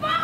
Fuck!